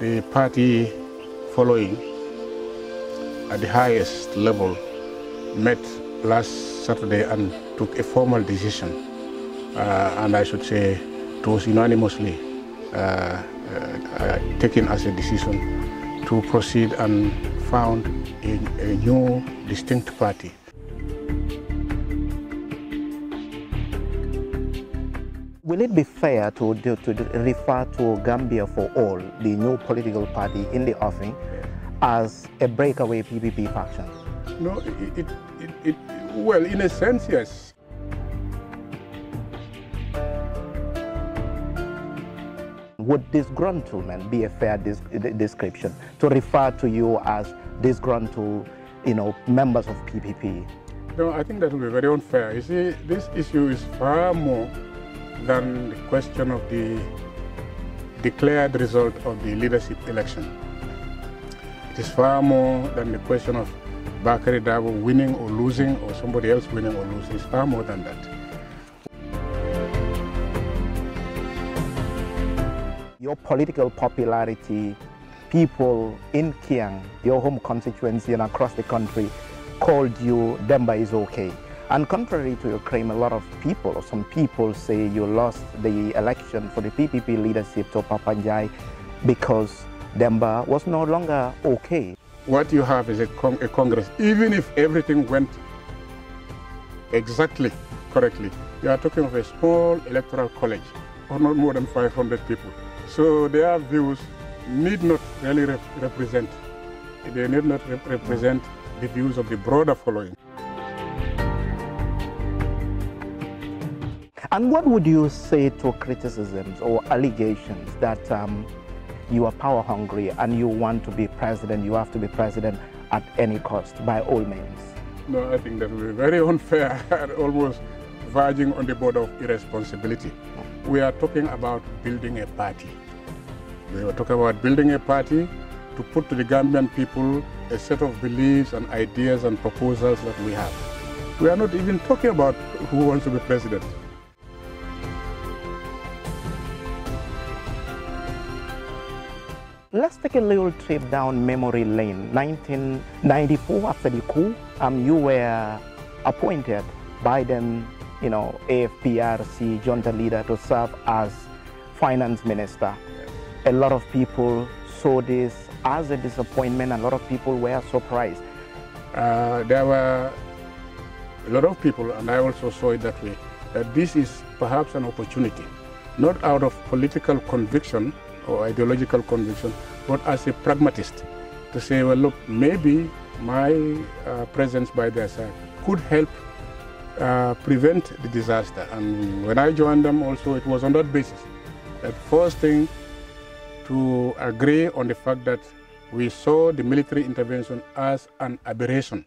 the party following at the highest level met last Saturday and took a formal decision, uh, and I should say it was unanimously uh, uh, taken as a decision to proceed and found a, a new distinct party. Will it be fair to, to, to, refer to Gambia for All, the new political party in the offing, as a breakaway PPP faction? No, it, it, it, it well, in a sense, yes. Would disgruntlement be a fair description to refer to you as disgruntled, you know, members of PPP? No, I think that would be very unfair. You see, this issue is far more than the question of the declared result of the leadership election. It is far more than the question of Bakari Dabo winning or losing or somebody else winning or losing. It's far more than that. Your political popularity, people in Kiang, your home constituency and across the country called you Demba is okay. And contrary to your claim, a lot of people, or some people say you lost the election for the PPP leadership to Papanjai because Demba was no longer okay. What you have is a, con a Congress. Even if everything went exactly correctly, you are talking of a small electoral college of not more than 500 people. So their views need not really rep represent, they need not rep represent the views of the broader following. And what would you say to criticisms or allegations that um, you are power hungry and you want to be president, you have to be president at any cost, by all means? No, I think that would be very unfair and almost verging on the border of irresponsibility. We are talking about building a party. We are talking about building a party to put to the Gambian people a set of beliefs and ideas and proposals that we have. We are not even talking about who wants to be president. Let's take a little trip down memory lane. 1994, after the coup, um, you were appointed by then, you know, AFPRC junta leader to serve as finance minister. A lot of people saw this as a disappointment. A lot of people were surprised. Uh, there were a lot of people, and I also saw it that way, that this is perhaps an opportunity, not out of political conviction, or ideological conviction, but as a pragmatist to say, well, look, maybe my uh, presence by their side could help uh, prevent the disaster. And when I joined them also, it was on that basis. That first thing, to agree on the fact that we saw the military intervention as an aberration